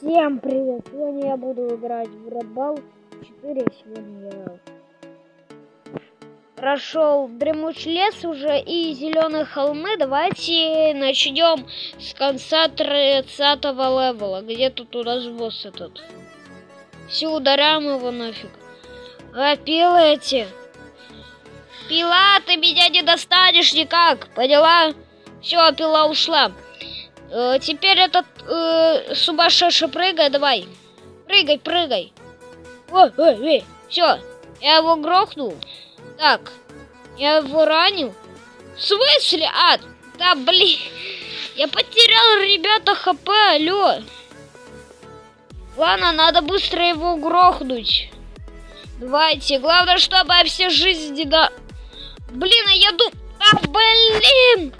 Всем привет! Сегодня я буду играть в Red Ball 4. Сегодня я прошел дремучий лес уже и зеленые холмы. Давайте начнем с конца 30 левела. Где тут у нас босс этот? Все, ударяем его нафиг. А, эти. Пила, ты меня не достанешь никак, поняла? Все, пила ушла. Э, теперь этот э, сумасшедший прыгай, давай. Прыгай, прыгай. О, ой, ой, все, я его грохнул. Так, я его ранил. В смысле? А, да блин. Я потерял, ребята, хп, алло. Ладно, надо быстро его грохнуть. Давайте. Главное, чтобы все жизни да... Блин, а я думаю... А, блин!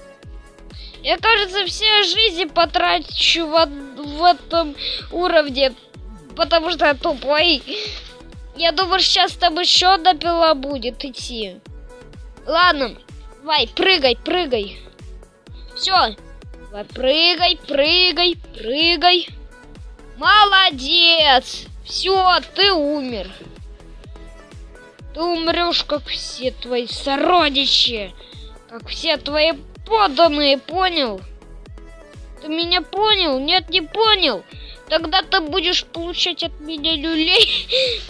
Я, кажется, все жизни потрачу в, в этом уровне, потому что я тупой. Я думаю, сейчас там еще одна пила будет идти. Ладно, давай, прыгай, прыгай. Все, давай, прыгай, прыгай, прыгай. Молодец. Все, ты умер. Ты умрешь, как все твои сородичи, как все твои подданные, понял? Ты меня понял? Нет, не понял. Тогда ты будешь получать от меня люлей.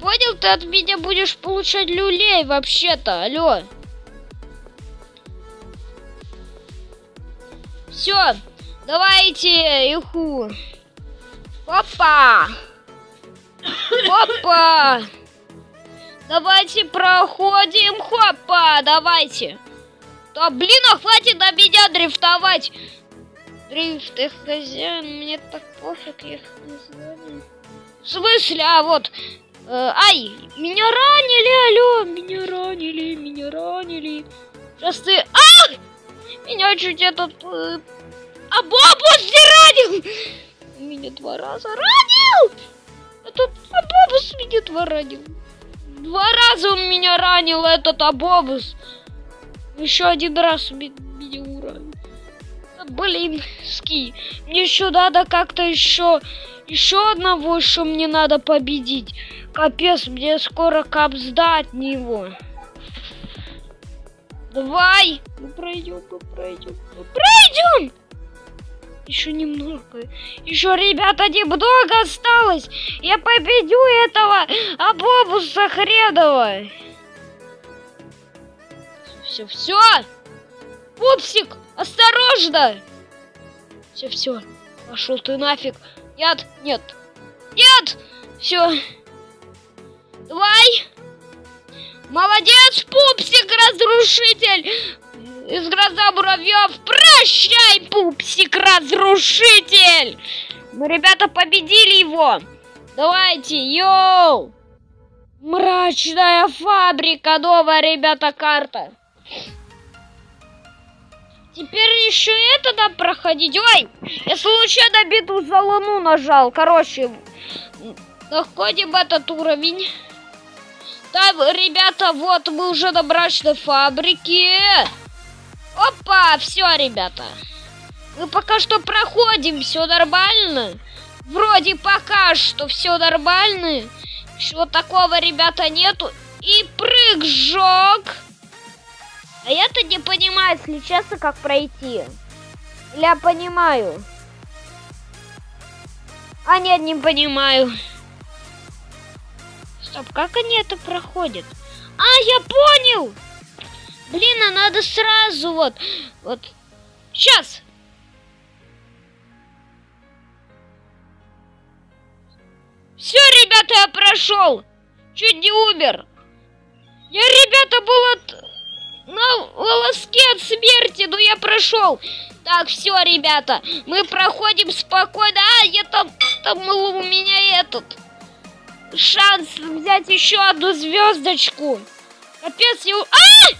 Понял, ты от меня будешь получать люлей вообще-то, алло. Все, давайте, иху. Опа! Опа! Давайте проходим, хопа, давайте. Да блин, а хватит на меня дрифтовать. Дрифт, их хозяин, мне так пофиг, их не знаю. В смысле, а вот... Э, ай, меня ранили, алло, меня ранили, меня ранили. Сейчас ты... А! Меня чуть этот... Э, а бабус не ранил! Меня два раза ранил! Этот Абобус меня два ранил. Два раза он меня ранил, этот Абобус. Еще один раз уронил. Блин, ски. Мне еще надо как-то еще... Еще одного еще мне надо победить. Капец, мне скоро кап сдать него. Давай! Мы пройдем, мы пройдем, мы пройдем! Еще немного. Еще, ребята, немного осталось. Я победю этого Абобуса хредова. Все, все. Пупсик, осторожно. Все, все. Пошел ты нафиг. Нет, нет. Нет. Все. Давай. Молодец, пупсик, разрушитель. Из гроза муравьев. Прощай, пупсик, разрушитель. Мы, ребята, победили его. Давайте, йоу. Мрачная фабрика, новая, ребята, карта. Теперь еще это надо проходить. Ой, я случайно битву за луну нажал. Короче, находим этот уровень. Так, ребята, вот мы уже на брачной фабрике. Опа, все, ребята. Мы пока что проходим, все нормально. Вроде пока что все нормально. Чего такого, ребята, нету. И прыжок. А я-то не понимаю, если честно, как пройти. Я понимаю? А нет, не понимаю. Стоп, как они это проходят? А, я понял! Блин, а надо сразу вот, вот. Сейчас! Все, ребята, я прошел! Чуть не умер! Я, ребята, был от на волоске от смерти, но я прошел. Так, все, ребята, мы проходим спокойно. А, я там, там у меня этот шанс взять еще одну звездочку. Капец, я... А!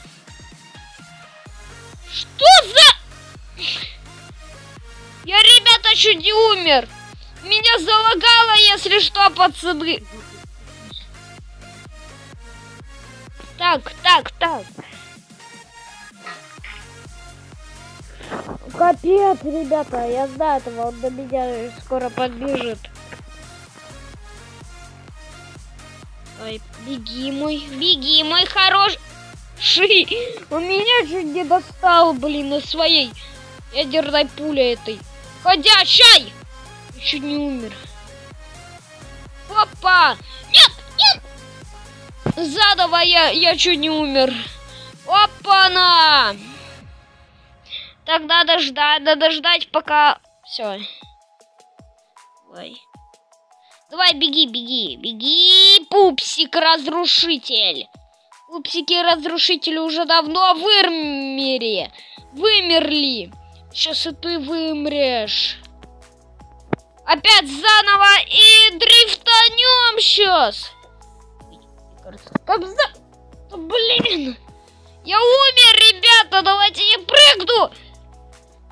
Что за... Я, ребята, чуть не умер. Меня залагало, если что, пацаны. Так, так, так. Капец, ребята, я знаю этого, он до меня скоро подбежит. Ой, беги мой, беги мой хороший. Он меня чуть не достал, блин, на своей ядерной пуле этой. Ходячай! Чуть не умер. Опа! Нет, нет! Заново я, я чуть не умер. Опа-на! Так надо ждать, надо ждать, пока... Все. Ой. Давай, беги, беги, беги, пупсик-разрушитель. Пупсики-разрушители уже давно вымерли. Вымерли. Сейчас и ты вымрешь. Опять заново и дрифтанем сейчас. Как за... Блин. Я умер, ребята. Давайте я прыгну.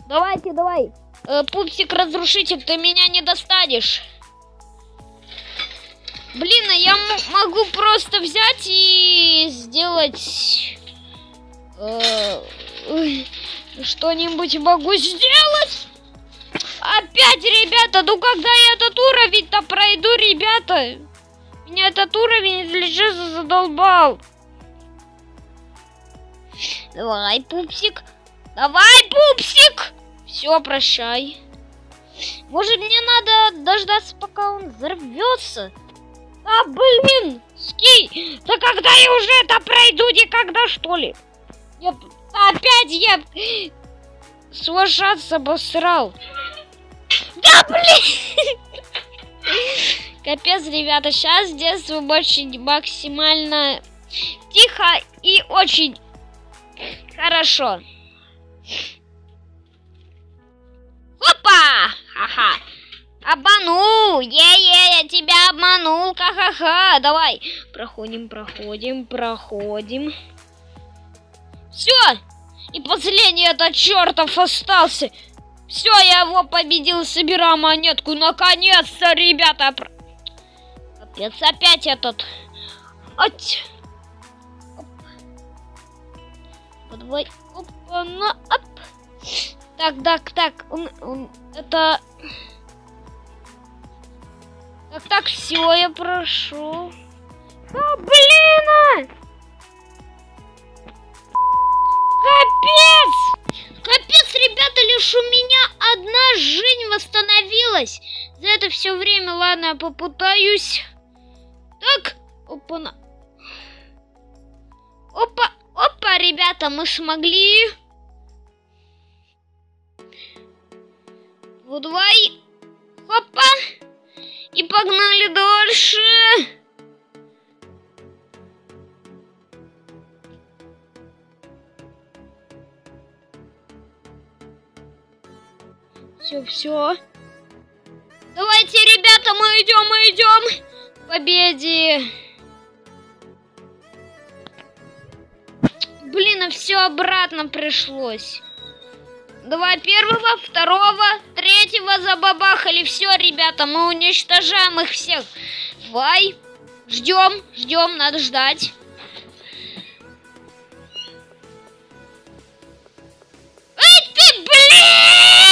Давайте, давай. Э, Пупсик-разрушитель, ты меня не достанешь. Блин, а я могу просто взять и сделать... Э, что-нибудь могу сделать? Опять, ребята, ну когда я этот уровень-то пройду, ребята? Меня этот уровень, честно, задолбал. Давай, пупсик. Давай, пупсик! Все, прощай. Может, мне надо дождаться, пока он взорвется? А, блин! Ски! Да когда я уже это пройду, никогда, что ли? Я... Опять я... Свожаться обосрал. Да, блин! Капец, ребята, сейчас здесь очень максимально тихо и очень хорошо. Обманул! Е-е, я тебя обманул! Ха-ха-ха! Давай! Проходим, проходим, проходим. Все! И последний этот чертов остался. Все, я его победил, собираю монетку. Наконец-то, ребята! Капец, опять этот... Ать! Давай, опа, на, оп. Так, так, так, он, он, это... Так, так, все, я прошу. А, блин! Капец! Капец, ребята, лишь у меня одна жизнь восстановилась. За это все время, ладно, я попытаюсь. Так, опа, на. Опа, опа, ребята, мы смогли. Вот давай. Погнали дальше. Все, все. Давайте, ребята, мы идем, мы идем к победе. Блин, а все обратно пришлось. Давай первого, второго, третьего забабахали. Все, ребята, мы уничтожаем их всех. Давай. Ждем, ждем, надо ждать. Эй, ты, блин!